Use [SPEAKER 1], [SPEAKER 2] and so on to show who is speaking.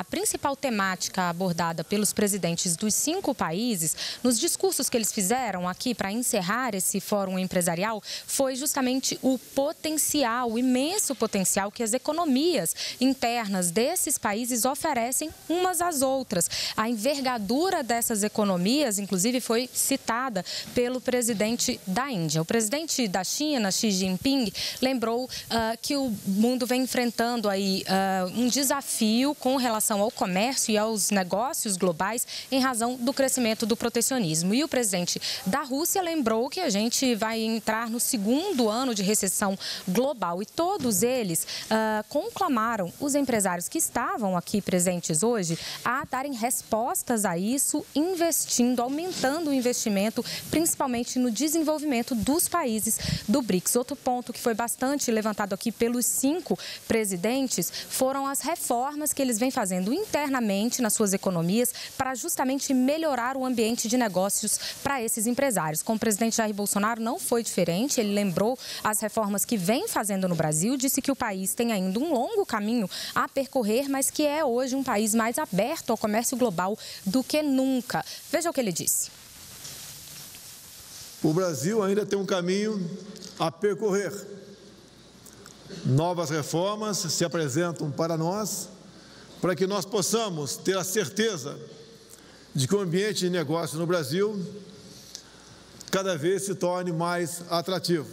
[SPEAKER 1] A principal temática abordada pelos presidentes dos cinco países, nos discursos que eles fizeram aqui para encerrar esse fórum empresarial, foi justamente o potencial, o imenso potencial que as economias internas desses países oferecem umas às outras. A envergadura dessas economias, inclusive, foi citada pelo presidente da Índia. O presidente da China, Xi Jinping, lembrou uh, que o mundo vem enfrentando aí uh, um desafio com relação ao comércio e aos negócios globais em razão do crescimento do protecionismo. E o presidente da Rússia lembrou que a gente vai entrar no segundo ano de recessão global e todos eles uh, conclamaram os empresários que estavam aqui presentes hoje a darem respostas a isso, investindo, aumentando o investimento, principalmente no desenvolvimento dos países do BRICS. Outro ponto que foi bastante levantado aqui pelos cinco presidentes foram as reformas que eles vêm fazendo internamente nas suas economias para justamente melhorar o ambiente de negócios para esses empresários. Com o presidente Jair Bolsonaro não foi diferente, ele lembrou as reformas que vem fazendo no Brasil, disse que o país tem ainda um longo caminho a percorrer, mas que é hoje um país mais aberto ao comércio global do que nunca. Veja o que ele disse.
[SPEAKER 2] O Brasil ainda tem um caminho a percorrer. Novas reformas se apresentam para nós, para que nós possamos ter a certeza de que o ambiente de negócio no Brasil cada vez se torne mais atrativo.